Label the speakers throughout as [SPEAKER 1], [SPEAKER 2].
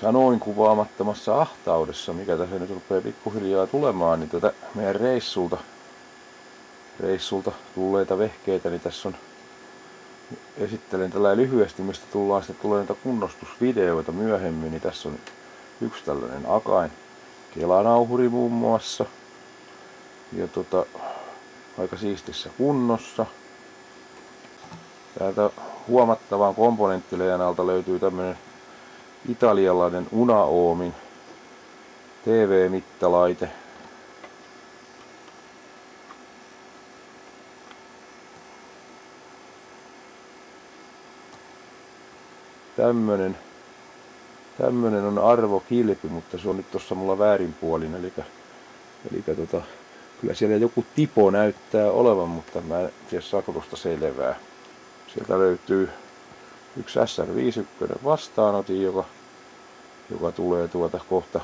[SPEAKER 1] sanoin kuvaamattomassa ahtaudessa, mikä tässä nyt rupeaa pikkuhiljaa tulemaan, niin tätä meidän reissulta, reissulta tulleita vehkeitä, niin tässä on esittelen tällä lyhyesti, mistä tullaan sitten tulee näitä kunnostusvideoita myöhemmin, niin tässä on yksi tällainen akain kelanauhuri muun muassa. Ja tota, aika siistissä kunnossa. Täältä huomattavan komponenttilejan alta löytyy tämmönen italialainen Unaoomin TV-mittalaite. Tämmönen, tämmönen on arvokilpi, mutta se on nyt tossa mulla väärinpuolin. Eli, eli tota, kyllä siellä joku tipo näyttää olevan, mutta mä en tiedä saako tuosta selvää. Sieltä löytyy yksi SR51 vastaanotin, joka, joka tulee tuota kohta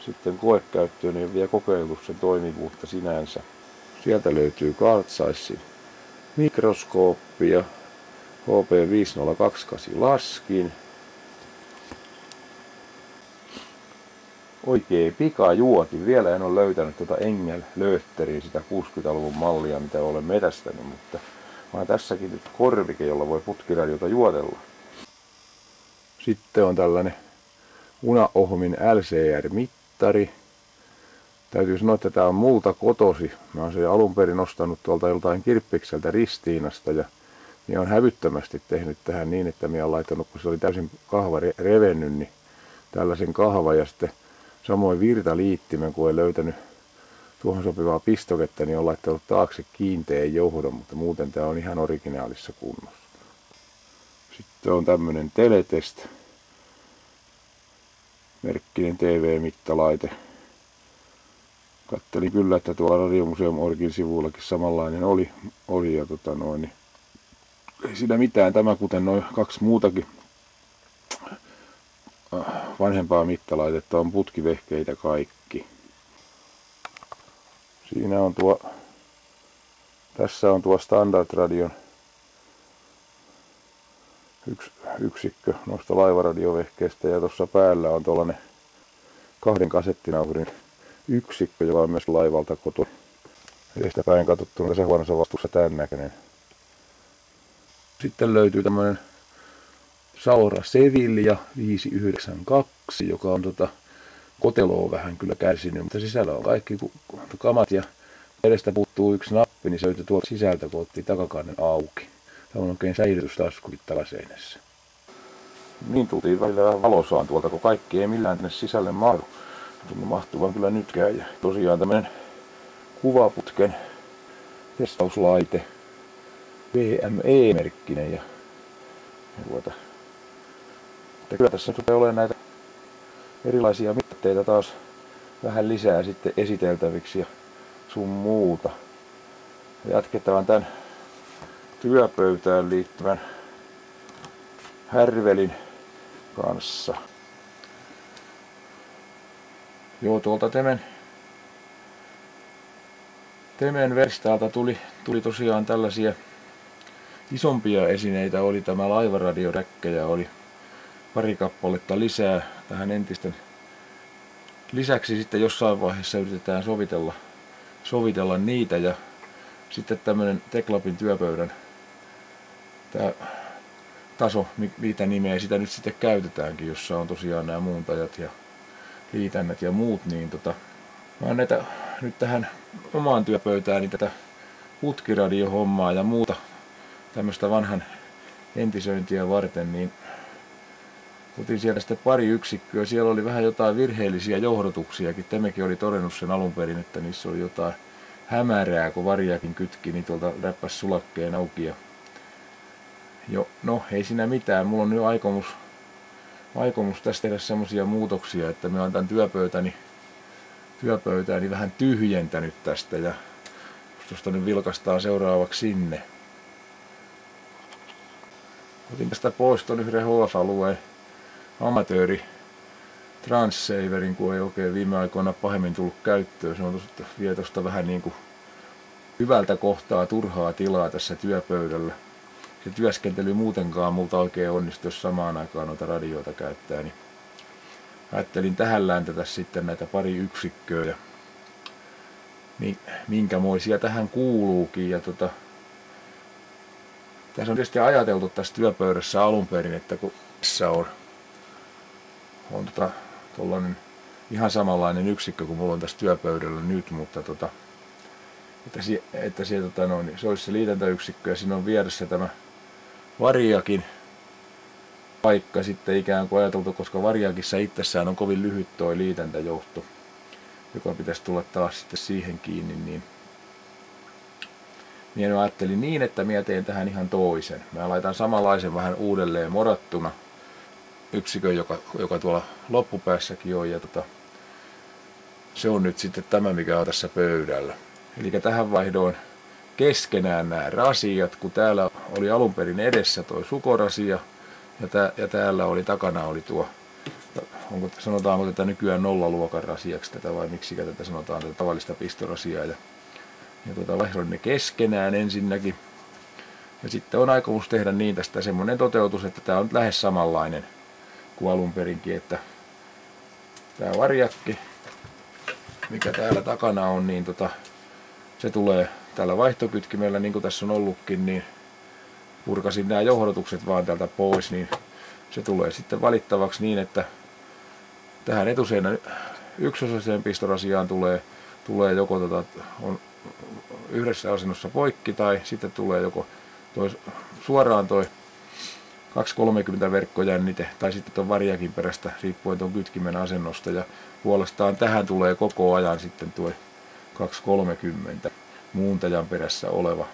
[SPEAKER 1] sitten koekäyttöön ja vielä kokeiltu sen toimivuutta sinänsä. Sieltä löytyy Kartsaisin mikroskooppi ja HP5028 laskin. Oikein pikajuoti. Vielä en ole löytänyt tuota Engel Lötteriä, sitä 60-luvun mallia, mitä olen metästänyt, mutta vaan tässäkin nyt korvike, jolla voi putkiradiota juotella. Sitten on tällainen Unaohmin LCR-mittari. Täytyy sanoa, että tämä on multa kotosi. Mä oon sen alun perin ostanut tuolta joltain kirppikseltä Ristiinasta ja niin on hävyttömästi tehnyt tähän niin, että minä olen laittanut, kun se oli täysin kahva revennyt, niin tällaisen kahva ja sitten samoin virtaliittimen, kun olen löytänyt tuohon sopivaa pistoketta, niin on laittanut taakse kiinteän johdon, mutta muuten tämä on ihan originaalissa kunnossa. Sitten on tämmönen Teletest, merkkinen TV-mittalaite. Kattelin kyllä, että tuolla Radiomuseum Orgin sivuillakin samanlainen oli, oli ja tota noin, niin ei siinä mitään. Tämä kuten noin kaksi muutakin vanhempaa mittalaitetta on putkivehkeitä kaikki. Siinä on tuo, tässä on tuo Standard Radion yksi yksikkö noista laivaradiovehkeistä ja tuossa päällä on tuollainen kahden kasettinauhurin yksikkö, joka on myös laivalta koto. Edestä päin katsottuna tässä huonossa vastuussa tämän näköinen. Sitten löytyy tämmöinen Saura Sevilla 592, joka on tota, koteloa vähän kyllä kärsinyt, mutta sisällä on kaikki kamat ja edestä puuttuu yksi nappi, niin se löytyy tuolta sisältä, kun otti takakannen auki. Tämä on oikein säilytystasku talaseinässä. Niin tultiin välillä vähän valosaan tuolta, kun kaikki ei millään tänne sisälle mahdu. Tunnu mahtuvan kyllä nytkään. Ja tosiaan tämmönen kuvaputken testauslaite. VME-merkkinen ja, ja tuota, että kyllä tässä rupeaa olemaan näitä erilaisia mitteitä taas vähän lisää sitten esiteltäviksi ja sun muuta. Jatketaan tämän työpöytään liittyvän härvelin kanssa. Joo, tuolta Temen, Temen verstaalta tuli, tuli tosiaan tällaisia isompia esineitä. Oli tämä laivaradioräkkä ja oli pari kappaletta lisää tähän entisten. Lisäksi sitten jossain vaiheessa yritetään sovitella, sovitella niitä ja sitten tämmönen Teklapin työpöydän tämä taso, mitä nimeä sitä nyt sitten käytetäänkin, jossa on tosiaan nämä muuntajat ja liitännät ja muut, niin tota, mä oon näitä nyt tähän omaan työpöytääni niin tätä putkiradiohommaa ja muuta tämmöistä vanhan entisöintiä varten, niin otin sieltä sitten pari yksikköä. Siellä oli vähän jotain virheellisiä johdotuksiakin. Tämäkin oli todennut sen alun perin, että niissä oli jotain hämärää, kun varjakin kytki, niin tuolta räppäs sulakkeen auki. Ja jo, no ei siinä mitään. Mulla on nyt aikomus, aikomus tästä tehdä semmosia muutoksia, että mä oon tämän työpöytäni, työpöytäni vähän tyhjentänyt tästä ja tuosta nyt vilkastaa seuraavaksi sinne. Otin tästä pois ton yhden HF-alueen amatööri Transsaverin, kun ei oikein viime aikoina pahemmin tullut käyttöön. Se on tosta, vie tosta vähän niin kuin hyvältä kohtaa turhaa tilaa tässä työpöydällä. Se työskentely muutenkaan multa oikein onnistu, samaan aikaan noita radioita käyttää. Niin ajattelin tähän läntätä sitten näitä pari yksikköä ja minkämoisia tähän kuuluukin. Ja tota, tässä on tietysti ajateltu tässä työpöydässä alun perin, että kun tässä on, on tota, tollanen ihan samanlainen yksikkö kuin mulla on tässä työpöydällä nyt, mutta tota, että, si, että se, tota, no, niin se olisi se liitäntäyksikkö ja siinä on vieressä tämä variakin paikka sitten ikään kuin ajateltu, koska variakissa itsessään on kovin lyhyt tuo liitäntäjohto, joka pitäisi tulla taas sitten siihen kiinni, niin minä ajattelin niin, että minä teen tähän ihan toisen. Mä laitan samanlaisen vähän uudelleen morattuna yksikön, joka, joka tuolla loppupäässäkin on. Ja tota, se on nyt sitten tämä, mikä on tässä pöydällä. Eli tähän vaihdoin keskenään nämä rasiat, kun täällä oli alun perin edessä tuo sukorasia ja, tää, ja täällä oli takana oli tuo, onko, sanotaanko tätä nykyään nollaluokan rasiaksi tätä vai miksi tätä sanotaan, tätä tavallista pistorasiaa. Ja, ja tuota, vaihdoin ne keskenään ensinnäkin. Ja sitten on aikomus tehdä niin tästä semmoinen toteutus, että tämä on lähes samanlainen kuin alun perinkin, että tämä varjakki, mikä täällä takana on, niin tota, se tulee tällä vaihtokytkimellä, niin kuin tässä on ollutkin, niin purkasin nämä johdatukset vaan täältä pois, niin se tulee sitten valittavaksi niin, että tähän etuseinän yksiosaiseen pistorasiaan tulee, tulee joko tota, on yhdessä asennossa poikki tai sitten tulee joko toi, suoraan toi 230 verkkojännite tai sitten tuon varjakin perästä riippuen tuon kytkimen asennosta ja puolestaan tähän tulee koko ajan sitten tuo 230 muuntajan perässä oleva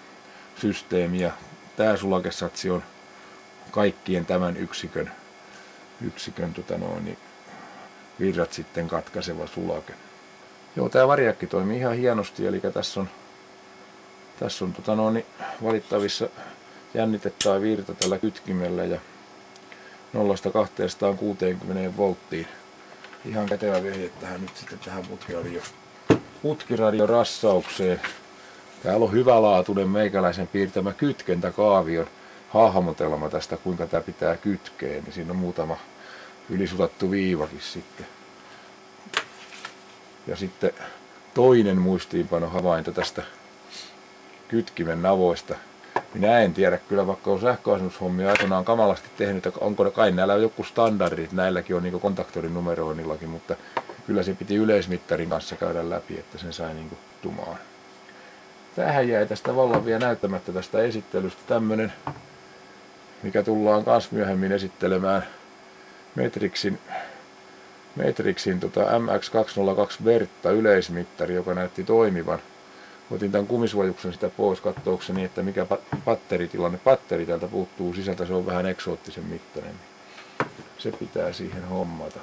[SPEAKER 1] systeemi ja tämä sulakesatsi on kaikkien tämän yksikön, yksikön tota noin, niin virrat sitten katkaiseva sulake. Joo, tämä varjakki toimii ihan hienosti, eli tässä on, tässä on tota noin, niin valittavissa jännite tai virta tällä kytkimellä ja 0-260 volttiin. Ihan kätevä vehje tähän nyt sitten tähän putkiradio, putkiradiorassaukseen. Täällä on hyvälaatuinen meikäläisen piirtämä kytkentäkaavion hahmotelma tästä, kuinka tämä pitää kytkeä. Niin siinä on muutama ylisutattu viivakin sitten. Ja sitten toinen muistiinpano havainto tästä kytkimen navoista minä en tiedä kyllä, vaikka on sähköasennushommia aikanaan kamalasti tehnyt, että onko kai näillä joku standardit, näilläkin on niin kontaktorin numeroinnillakin, mutta kyllä se piti yleismittarin kanssa käydä läpi, että sen sai niin tumaan. Tähän jäi tästä vallan vielä näyttämättä tästä esittelystä tämmönen, mikä tullaan kans myöhemmin esittelemään Metrixin, Metrixin tota MX202 Vertta yleismittari, joka näytti toimivan. Otin tämän kumisuojuksen sitä pois katsoakseni, että mikä patteritilanne. Patteri täältä puuttuu sisältä, se on vähän eksoottisen mittainen. Se pitää siihen hommata.